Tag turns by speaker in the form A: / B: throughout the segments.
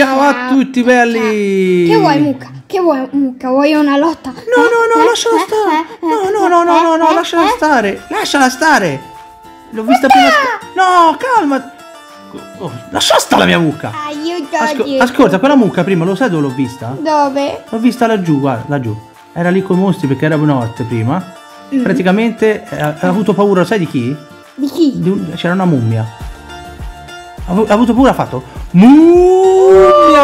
A: Ciao a tutti belli!
B: Che vuoi Mucca? Che vuoi Mucca? Vuoi una lotta?
A: No, no, no,
B: Eh,
A: lasciala
B: eh,
A: stare!
B: eh,
A: No, no, no, no, no, no, lasciala stare! Lasciala stare! L'ho vista prima... sc- No, calma! Oh, lascia stare la mia mucca!
B: Aiuto
A: Asco-
B: Dio.
A: ascolta, quella mucca prima lo sai dove l'ho vista?
B: Dove?
A: L'ho vista laggiù, guarda, laggiù. Era lì con i mostri perché era notte prima.
B: Mm.
A: Praticamente ha, ha avuto paura, sai di chi?
B: Di chi?
A: C'era una mummia. Ha, ha avuto paura, ha fatto mummia!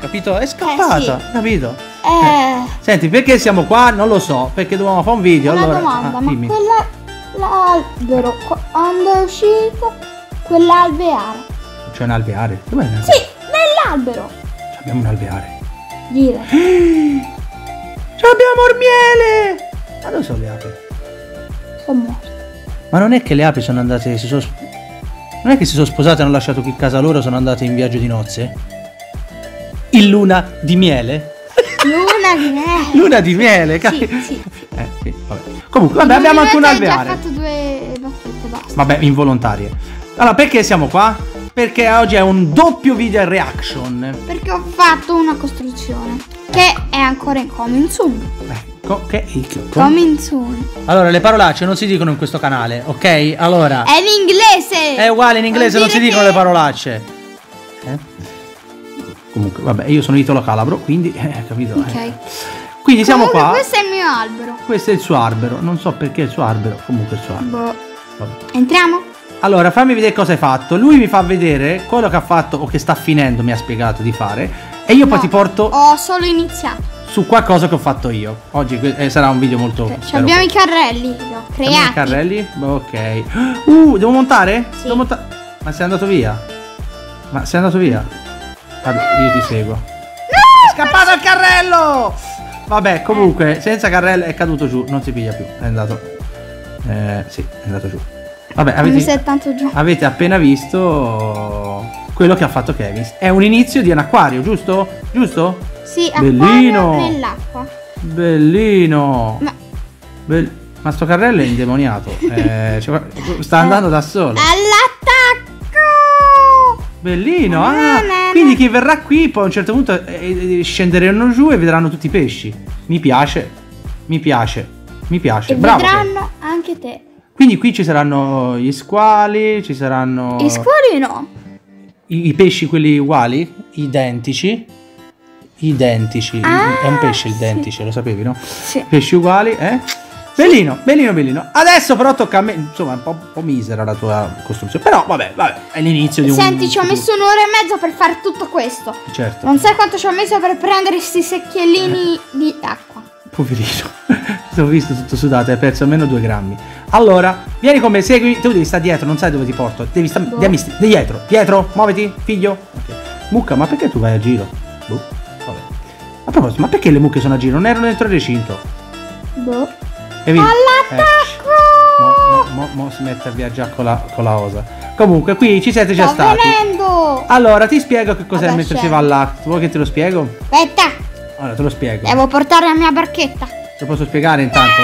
A: Capito? È scappata,
B: sì.
A: capito?
B: Eh,
A: Senti, perché siamo qua? Non lo so, perché dovevamo fare un video.
B: una
A: allora,
B: domanda,
A: ah,
B: ma
A: dimmi.
B: quella l'albero qu- quando è uscito quell'alveare?
A: C'è un alveare. Dov'è un alveare?
B: Sì, nell'albero.
A: Abbiamo un alveare.
B: Dire.
A: Ci abbiamo il miele! Ma dove sono le api?
B: Sono morto.
A: Ma non è che le api sono andate. Si sono, non è che si sono sposate e hanno lasciato qui casa loro, sono andate in viaggio di nozze? In luna di miele?
B: Luna di me.
A: Luna di miele,
B: Sì, sì.
A: Eh, sì, vabbè. Comunque, vabbè, abbiamo anche un alveare.
B: fatto due battute, basta.
A: Vabbè, involontarie. Allora, perché siamo qua? Perché oggi è un doppio video reaction.
B: Perché ho fatto una costruzione che è ancora in coming soon.
A: Ecco, che il
B: Coming soon.
A: Allora, le parolacce non si dicono in questo canale, ok? Allora,
B: È in inglese.
A: è uguale in inglese, non si
B: dire
A: dicono
B: che-
A: le parolacce. Eh? Comunque, vabbè, io sono Italo Calabro, quindi, eh, capito?
B: Ok.
A: eh. Quindi siamo
B: Comunque,
A: qua.
B: Questo è il mio albero.
A: Questo è il suo albero. Non so perché è il suo albero. Comunque è il suo albero.
B: Boh. Entriamo?
A: Allora, fammi vedere cosa hai fatto. Lui mi fa vedere quello che ha fatto o che sta finendo, mi ha spiegato di fare. E io poi
B: No,
A: ti porto
B: Ho solo iniziato.
A: Su qualcosa che ho fatto io. Oggi eh, sarà un video molto. Spero,
B: abbiamo i carrelli. Li ho
A: Abbiamo i
B: creati.
A: carrelli? Ok. Uh, devo montare?
B: Sì.
A: Devo monta- Ma sei andato via? Ma sei andato via? Vabbè, io ti seguo. È scappato il carrello! Vabbè, comunque, senza carrello è caduto giù, non si piglia più. È andato. Eh, sì, è andato giù. Vabbè, avete, avete appena visto quello che ha fatto Kevin. È un inizio di un acquario, giusto? Giusto?
B: Sì,
A: Bellino.
B: nell'acqua.
A: Bellino.
B: Ma
A: Bel- Ma sto carrello è indemoniato. Eh, cioè, sta andando da solo.
B: all'attacco!
A: Bellino. Ah, quindi chi verrà qui poi a un certo punto eh, eh, scenderanno giù e vedranno tutti i pesci. Mi piace. Mi piace. Mi piace.
B: E
A: Bravo.
B: vedranno anche te.
A: Quindi qui ci saranno gli squali, ci saranno
B: I squali no.
A: i, i pesci quelli uguali, identici. Identici.
B: Ah,
A: è un pesce il
B: sì.
A: dentice, lo sapevi, no?
B: Sì.
A: Pesci uguali, eh? Bellino, bellino, bellino. Adesso però tocca a me. Insomma, è un po', un po' misera la tua costruzione. Però, vabbè, vabbè, è l'inizio di un.
B: Senti, ci ho messo un'ora e mezza per fare tutto questo.
A: Certo.
B: Non sai quanto ci ho messo per prendere questi secchiellini di acqua.
A: Poverino. Ti ho visto tutto sudato, hai perso almeno due grammi. Allora, vieni con me, segui. Tu devi stare dietro, non sai dove ti porto. Devi stare
B: Boh.
A: dietro. Dietro, muoviti, figlio. Ok. Mucca, ma perché tu vai a giro? Boh. A proposito, ma perché le mucche sono a giro? Non erano dentro il recinto.
B: Boh.
A: E vedi?
B: All'attacco!
A: Eh, mo, mo- mo si mette a viaggiare con la, con la osa. Comunque, qui ci siete già
B: Sto
A: stati.
B: venendo!
A: Allora, ti spiego che cos'è
B: Vabbè,
A: mentre si va all'acto. Vuoi che te lo spiego?
B: Aspetta,
A: Allora, te lo spiego.
B: devo portare la mia barchetta.
A: Te lo posso spiegare intanto?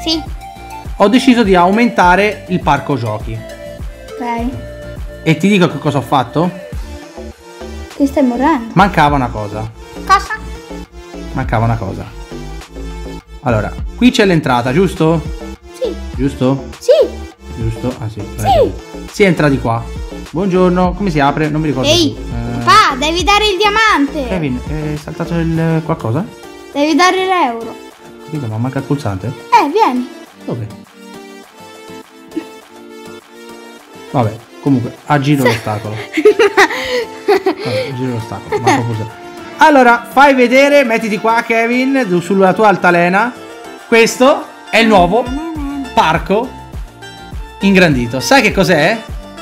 B: Sì.
A: Ho deciso di aumentare il parco giochi.
B: Ok.
A: E ti dico che cosa ho fatto?
B: Ti stai morendo.
A: Mancava una cosa.
B: Cosa?
A: Mancava una cosa. Allora, qui c'è l'entrata, giusto?
B: Sì.
A: Giusto?
B: Sì.
A: Giusto? Ah sì.
B: Sì.
A: Si entra di qua. Buongiorno, come si apre? Non mi ricordo
B: Ehi.
A: Eh,
B: papà, devi dare il diamante.
A: Kevin, è saltato il qualcosa?
B: Devi dare l'euro.
A: Capito, ma manca il pulsante?
B: Eh, vieni.
A: Dove? Vabbè, comunque, aggiro l'ostacolo. Vabbè, aggiro l'ostacolo. manca il pulsante. Allora, fai vedere, mettiti qua Kevin, sulla tua altalena. Questo è il nuovo parco ingrandito. Sai che cos'è?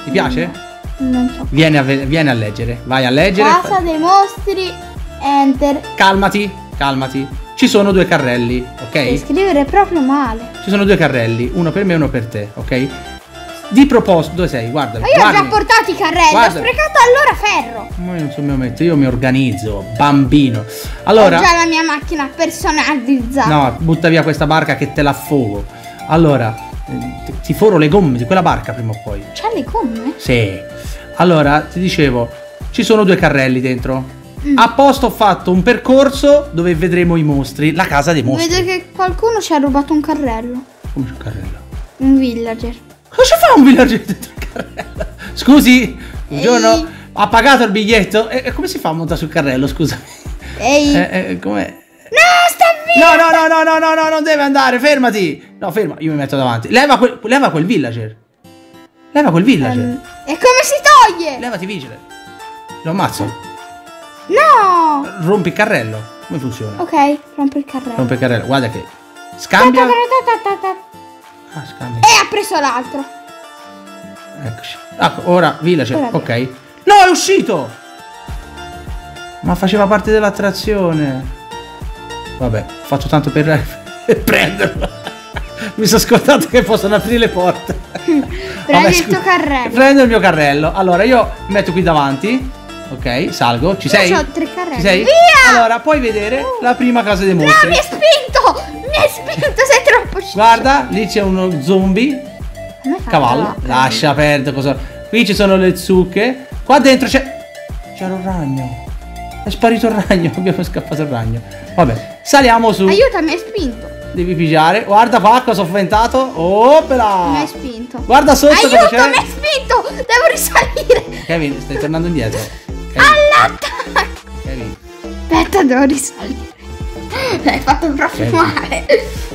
A: Ti piace?
B: Non so.
A: Vieni a, vieni a leggere, vai a leggere.
B: Casa dei mostri. Enter.
A: Calmati, calmati. Ci sono due carrelli,
B: Devi
A: ok?
B: scrivere proprio male.
A: Ci sono due carrelli, uno per me e uno per te, ok? Di proposito, dove sei? Guarda.
B: Ma io ho già portato i carrelli.
A: Guarda.
B: Ho sprecato allora ferro.
A: Ma io non so mi metto, io mi organizzo, bambino. Allora,
B: Ho già la mia macchina personalizzata.
A: no, butta via questa barca che te la affogo. Allora, eh, ti- foro le gomme di quella barca prima o poi.
B: C'ha le gomme?
A: Sì. Allora, ti dicevo, ci sono due carrelli dentro.
B: Mm.
A: Apposta ho fatto un percorso dove vedremo i mostri, la casa dei mostri.
B: Vedo che qualcuno ci ha rubato un carrello.
A: Come c'è il carrello?
B: Un villager.
A: Cosa fa un villaggio dentro il carrello? Scusi, un
B: Ehi.
A: giorno ha pagato il biglietto? E e come si fa a montare sul carrello, scusami?
B: Ehi.
A: Eh, eh, com'è?
B: No, sta via!
A: No, no, no, no, no, no, no, non deve andare, fermati! No, ferma, io mi metto davanti. Leva quel, leva quel villager. Leva quel villager.
B: Ehm, e come si toglie?
A: Levati vigile. Lo ammazzo.
B: No!
A: Rompi il carrello. Come funziona?
B: Ok, rompo il carrello.
A: Rompe il carrello. Guarda che scambia.
B: Ta ta ta.
A: Ah, scambia.
B: E ha preso l'altro.
A: Eccoci. Ecco, ora villager.
B: Ora
A: Ok. No, è uscito! Ma faceva parte dell'attrazione. Vabbè, ho fatto tanto per, per prenderlo. Mi sono scordato che possono aprire le porte. Vabbè,
B: il tuo carrello.
A: Prendo il mio carrello. Allora, io metto qui davanti. Ok, salgo. Ci
B: Io
A: sei?
B: c'ho tre carrelli.
A: Ci sei?
B: Via!
A: Allora, puoi vedere la prima casa dei
B: No,
A: mostri.
B: mi hai spinto! Mi hai spinto, sei troppo scemo.
A: Guarda, lì c'è uno zombie. Cavallo.
B: la-
A: Lascia perdere cosa. Qui ci sono le zucche. Qua dentro c'è. C'era un ragno. È sparito il ragno. Abbiamo scappato il ragno. Vabbè, saliamo su.
B: Aiuta, mi hai spinto.
A: Devi pigiare. Guarda qua cosa ho inventato.
B: Mi
A: Opla.
B: hai spinto.
A: Guarda sotto cosa
B: Aiuto,
A: c'è.
B: mi hai spinto! Devo risalire!
A: Kevin, stai tornando indietro.
B: All'attacco!
A: Kevin.
B: Aspetta, devo risalire. L'hai fatto proprio
A: Ok.
B: male.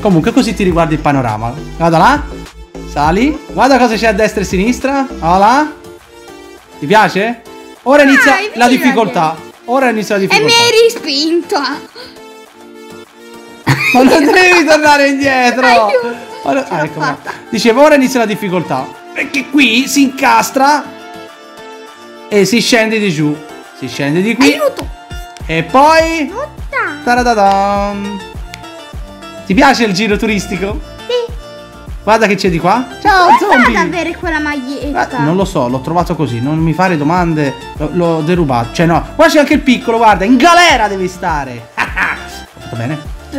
A: Comunque così ti riguarda il panorama. Guarda là. Sali. Guarda cosa c'è a destra e a sinistra. Guarda là. Ti piace? Ora inizia
B: Dai,
A: la difficoltà. Ora inizia la
B: E mi
A: difficoltà.
B: hai rispinto.
A: Ma non devi tornare indietro.
B: Aiuto.
A: Ora- ah, ecco. Dicevo, ora inizia la difficoltà. Perché qui si incastra e si scende di giù. Si scende di qui.
B: Aiuto!
A: E poi.
B: Aiuta!
A: Taradadam. Ti piace il giro turistico?
B: Sì.
A: Guarda che c'è di qua. Ciao,
B: Come
A: zombie.
B: ad avere quella maglietta?
A: Ah, non lo so, l'ho trovato così, non mi fare domande, l'ho, derubato. Cioè no, qua c'è anche il piccolo, guarda, in galera devi stare. Va bene?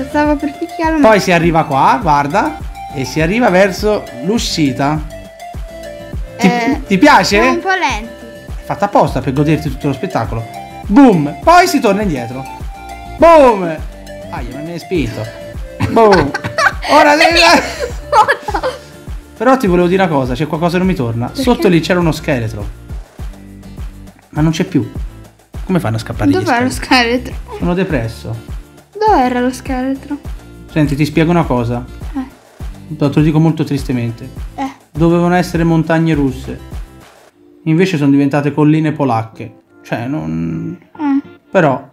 B: Stavo per picchiarlo. ma-
A: Poi si arriva qua, guarda, e si arriva verso l'uscita. Ti,
B: Eh,
A: ti piace?
B: Sono un po' lenti.
A: È fatta apposta per goderti tutto lo spettacolo. Boom! Poi si torna indietro. Boom! Aia, ma mi hai spinto. Boom! Ora devi... Però ti volevo dire una cosa, c'è qualcosa che non mi torna. Sotto lì c'era uno scheletro. Ma non c'è più. Come fanno a scappare gli
B: Dov'è lo scheletro?
A: Sono depresso.
B: Dov'era lo scheletro?
A: Senti, ti spiego una cosa.
B: Eh.
A: Te lo dico molto tristemente.
B: Eh.
A: Dovevano essere montagne russe. Invece sono diventate colline polacche. Cioè, non...
B: eh.
A: Però...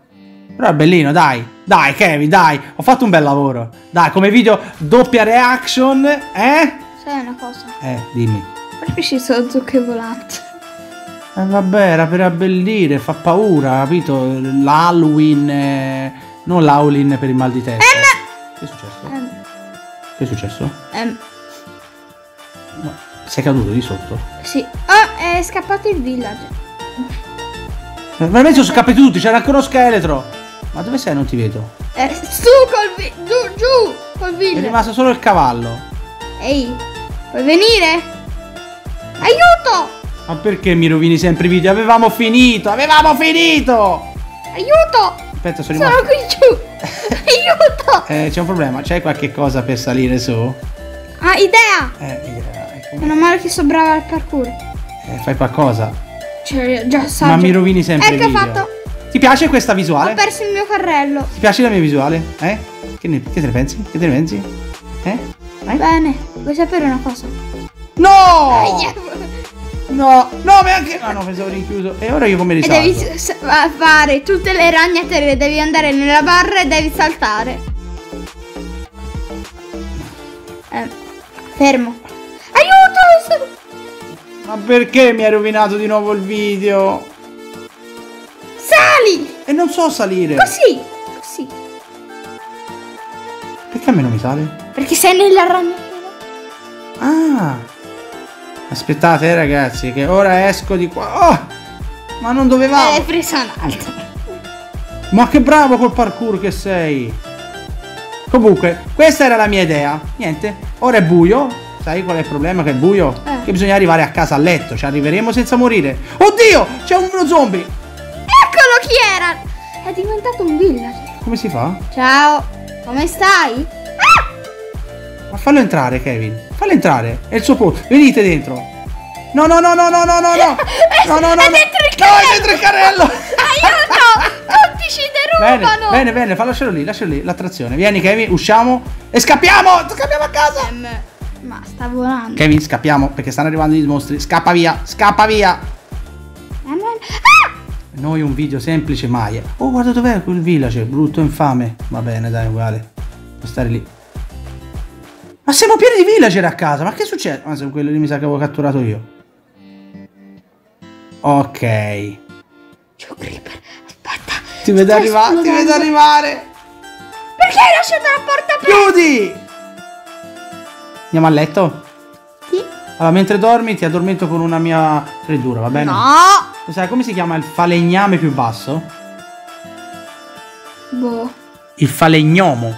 A: Però è bellino, dai. Dai, Kevin, dai. Ho fatto un bel lavoro. Dai, come video doppia reaction, eh?
B: Sai una cosa?
A: Eh, dimmi.
B: Perché ci sono zucche volanti?
A: Eh vabbè, era per abbellire, fa paura, capito? L'Halloween, eh, non l'Halloween per il mal di testa. Che è successo?
B: Ehm,
A: Che è successo?
B: ehm,
A: No, sei caduto di sotto?
B: sì. Ah, è scappato il village.
A: Eh, Veramente sono scappati tutti, c'era anche uno scheletro. Ma dove sei? Non ti vedo.
B: Eh, su col vi- giù, giù, col
A: È rimasto solo il cavallo.
B: Ehi, puoi venire? Aiuto!
A: Ma perché mi rovini sempre i video? Avevamo finito, avevamo finito!
B: Aiuto!
A: Aspetta, sono
B: Sono
A: rimasto...
B: qui giù! Aiuto!
A: Eh, c'è un problema, c'hai qualche cosa per salire su?
B: Ah, idea!
A: Eh, eh, ecco.
B: Meno male che sono brava al parkour.
A: Eh, fai qualcosa.
B: Cioè, già so.
A: Ma
B: già-
A: mi rovini sempre
B: Ecco,
A: i
B: ho
A: video.
B: fatto.
A: Ti piace questa
B: Ho
A: visuale?
B: perso il mio carrello.
A: Ti piace la mia visuale? Eh? Che, ne, che te ne pensi? Che te ne pensi? Eh? Eh?
B: Bene, vuoi sapere una cosa?
A: No! No! No, ma anche... Ah no, pensavo rinchiuso. E ora io come
B: E
A: risalgo?
B: devi fare tutte le ragnatele, devi andare nella barra e devi saltare. Eh, fermo. Aiuto!
A: Ma perché mi hai rovinato di nuovo il video? E non so salire.
B: Così, così.
A: Perché a me non mi sale?
B: Perché sei nella ragnatela.
A: Ah! Aspettate, eh, ragazzi, che ora esco di qua. Oh! Ma non dovevamo.
B: E hai preso un'altra.
A: Ma che bravo col parkour che sei! Comunque, questa era la mia idea. Niente, ora è buio. Sai qual è il problema? Che è buio?
B: Eh.
A: Che bisogna arrivare a casa a letto. Ci arriveremo senza morire. Oddio! C'è uno zombie!
B: Chi era? È diventato un villager.
A: Come si fa?
B: Ciao, come stai?
A: Ma fallo entrare, Kevin. Fallo entrare. È il suo posto. Venite dentro. No, no, no, no, no, no, no, no. No, no, no.
B: È dentro il
A: No, è
B: carrello.
A: dentro il carrello.
B: Aiuto! Tutti ci
A: Bene,
B: derubano!
A: bene, bene, fa lascialo lì, lascialo lì, l'attrazione. Vieni, Kevin, usciamo e scappiamo! Scappiamo a casa!
B: Ma sta volando.
A: Kevin, scappiamo perché stanno arrivando i mostri. Scappa via, scappa via! Noi un video semplice, mai. Oh, guarda dov'è quel villager, brutto infame. Va bene, dai, uguale. Può stare lì. Ma siamo pieni di villager a casa, ma che succede? Ma se quello lì mi sa che avevo catturato io. Ok.
B: C'è un creeper. Aspetta.
A: Ti vedo arrivare, ti vedo arrivare.
B: Perché hai lasciato la porta aperta?
A: Chiudi! Andiamo a letto?
B: Sì.
A: Allora, mentre dormi ti addormento con una mia freddura, va bene?
B: No.
A: Sai come si chiama il falegname più basso?
B: Boh.
A: Il falegnomo.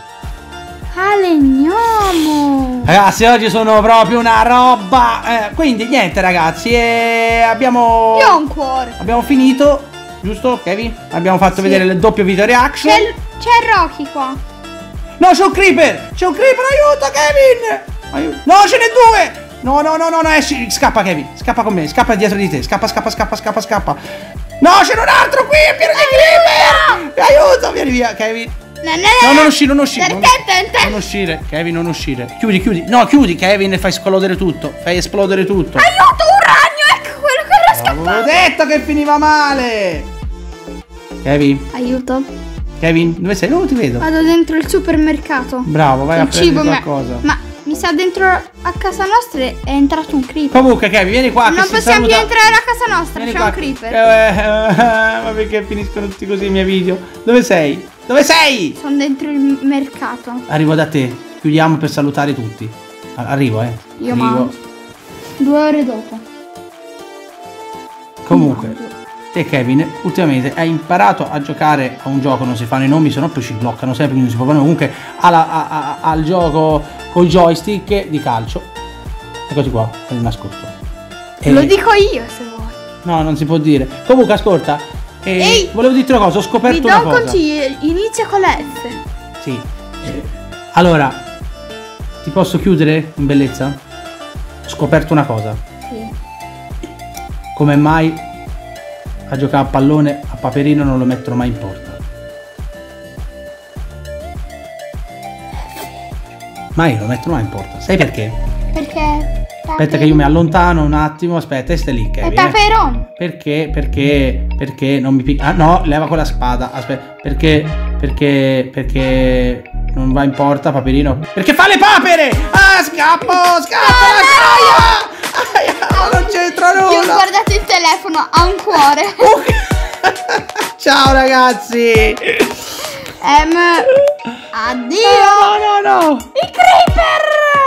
B: Falegnomo.
A: Ragazzi, oggi sono proprio una roba. Eh, quindi, niente, ragazzi. eh, abbiamo.
B: Io ho un cuore.
A: Abbiamo finito, giusto, Kevin? Abbiamo fatto
B: Sì.
A: vedere il doppio video reaction.
B: C'è, c'è Rocky qua.
A: No, c'è un creeper! C'è un creeper, aiuto, Kevin! Aiuto. No, ce n'è due! No, no, no, no, no, esci. Scappa, Kevin. Scappa con me. Scappa dietro di te. Scappa, scappa, scappa, scappa, scappa. No, c'è un altro qui, è pieno di creeper! Aiuto, vieni via, Kevin.
B: No,
A: No, non uscire, non uscire. Non, non uscire, Kevin, non uscire. Chiudi, chiudi. No, chiudi, Kevin, e fai esplodere tutto. Fai esplodere tutto.
B: Aiuto, un ragno! Ecco quello che era
A: Avevo
B: scappato.
A: detto che finiva male. Kevin,
B: Aiuto.
A: Kevin, dove sei? Non ti vedo.
B: Vado dentro il supermercato.
A: Bravo, vai a
B: il
A: prendere
B: cibo ma-
A: qualcosa.
B: Ma, mi sa dentro a casa nostra è entrato un creeper.
A: Comunque, Kevin, vieni qua.
B: non possiamo più entrare a casa nostra, c'è un creeper.
A: Eh, eh, ma perché finiscono tutti così i miei video? Dove sei? Dove sei?
B: Sono dentro il mercato.
A: Arrivo da te. Chiudiamo per salutare tutti. Arrivo, eh.
B: Io
A: Arrivo.
B: mangio. Due ore dopo.
A: Comunque, te Kevin, ultimamente hai imparato a giocare a un gioco, non si fanno i nomi, se no poi ci bloccano sempre, quindi non si può fare comunque alla- a- a- al gioco col joystick di calcio. Eccoti qua, è il nascosto. E-
B: Lo dico io se vuoi.
A: No, non si può dire. Comunque, ascolta. eh,
B: Ehi!
A: volevo dirti una cosa, ho scoperto una
B: un
A: cosa.
B: consiglio, inizia con la F.
A: Sì. Eh, Allora, ti posso chiudere in bellezza? Ho scoperto una cosa.
B: Sì.
A: Come mai a giocare a pallone a Paperino non lo mettono mai in porta? Mai lo mettono mai in porta. Sai perché?
B: Perché?
A: Aspetta che io mi allontano un attimo, aspetta, e stai lì,
B: È
A: Kevin. eh.
B: Paperon.
A: Perché? Perché? Perché non mi picca. Ah no, leva con la spada. Aspetta. Perché? Perché? Perché non va in porta, Paperino? Perché fa le papere! Ah, scappo! Scappo! Aia! Aia! Non c'entra
B: Io ho
A: nulla!
B: guardato il telefono, ha un cuore.
A: Ciao ragazzi!
B: Ehm, addio.
A: No, no, no!
B: I creeper!